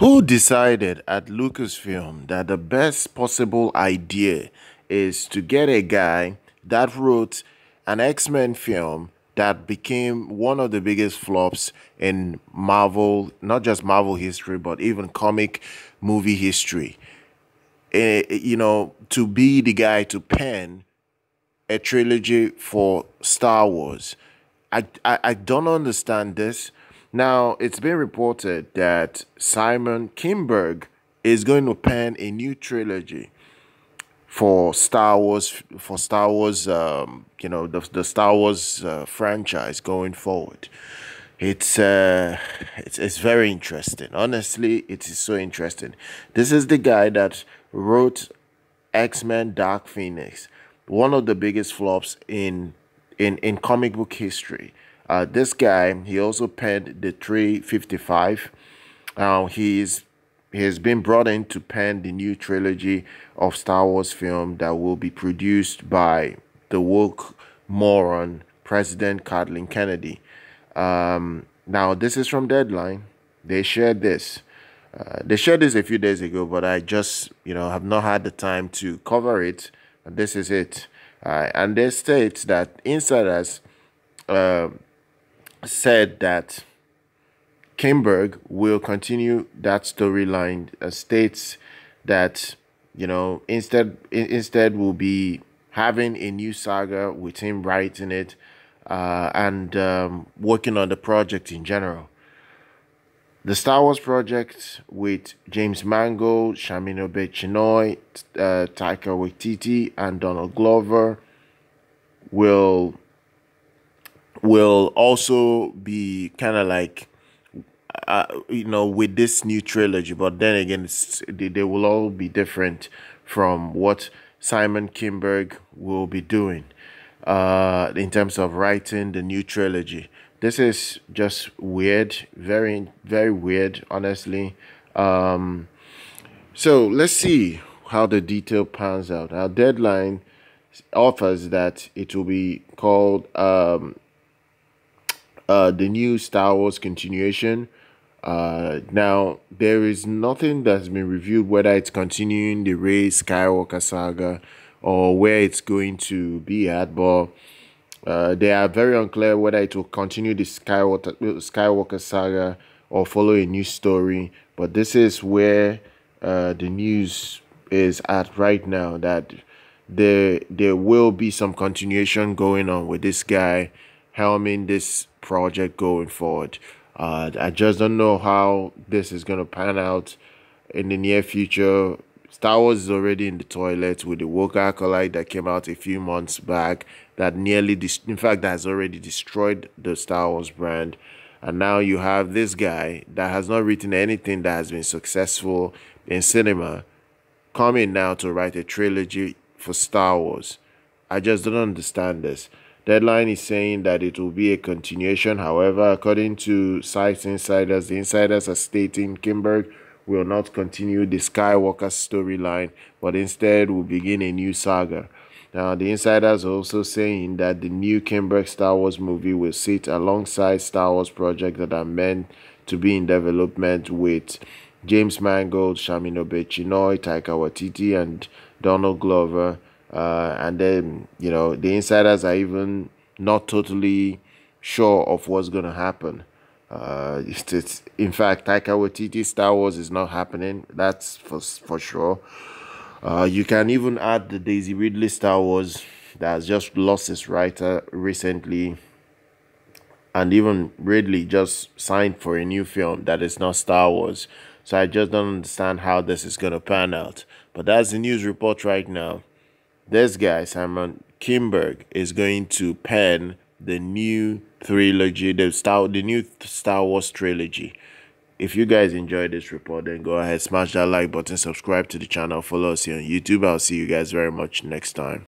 Who decided at Lucasfilm that the best possible idea is to get a guy that wrote an X-Men film that became one of the biggest flops in Marvel, not just Marvel history, but even comic movie history. Uh, you know, to be the guy to pen a trilogy for Star Wars. I, I, I don't understand this. Now, it's been reported that Simon Kinberg is going to pen a new trilogy for Star Wars for Star Wars um, you know the, the Star Wars uh, franchise going forward. It's uh it's it's very interesting. Honestly, it is so interesting. This is the guy that wrote X-Men Dark Phoenix, one of the biggest flops in in in comic book history. Uh, this guy, he also penned the 355. Uh, he's he has been brought in to pen the new trilogy of Star Wars film that will be produced by the woke moron President Kathleen Kennedy. Um, now, this is from Deadline. They shared this. Uh, they shared this a few days ago, but I just, you know, have not had the time to cover it. And this is it. Uh, and they state that insiders uh, said that Kinberg will continue that storyline. Uh, states that you know instead instead will be having a new saga with him writing it uh, and um, working on the project in general. The Star Wars project with James Mangold, Shamino Chinoy, uh, Taika Waititi, and Donald Glover will will also be kind of like uh, you know with this new trilogy but then again they, they will all be different from what simon kinberg will be doing uh, in terms of writing the new trilogy. This is just weird very very weird honestly. Um, so let's see how the detail pans out. Our deadline offers that it will be called um, uh, the new Star Wars continuation. Uh, now, there is nothing that's been revealed whether it's continuing the Rey Skywalker saga or where it's going to be at, but uh, they are very unclear whether it will continue the Skywalker, Skywalker saga or follow a new story. But this is where uh, the news is at right now that there there will be some continuation going on with this guy helming this project going forward. Uh, I just don't know how this is going to pan out in the near future. Star Wars is already in the toilet with the woke acolyte that came out a few months back that nearly, in fact, that has already destroyed the Star Wars brand. And now you have this guy that has not written anything that has been successful in cinema coming now to write a trilogy for Star Wars. I just don't understand this. Deadline is saying that it will be a continuation. However, according to site insiders, the insiders are stating Kinberg will not continue the Skywalker storyline, but instead will begin a new saga. Now, the insiders are also saying that the new Kinberg Star Wars movie will sit alongside Star Wars projects that are meant to be in development with James Mangold, Sharmeen Obaid-Chinoy, Taika Waititi, and Donald Glover. Uh, and then, you know, the insiders are even not totally sure of what's going to happen. Uh, it's, it's, in fact, Taika Waititi Star Wars is not happening. That's for, for sure. Uh, you can even add the Daisy Ridley Star Wars that has just lost its writer recently. And even Ridley just signed for a new film that is not Star Wars. So I just don't understand how this is going to pan out. But that's the news report right now. This guy, Simon Kinberg, is going to pen the new trilogy, the Star, the new Star Wars trilogy. If you guys enjoyed this report, then go ahead, smash that like button, subscribe to the channel, follow us here on YouTube. I'll see you guys very much next time.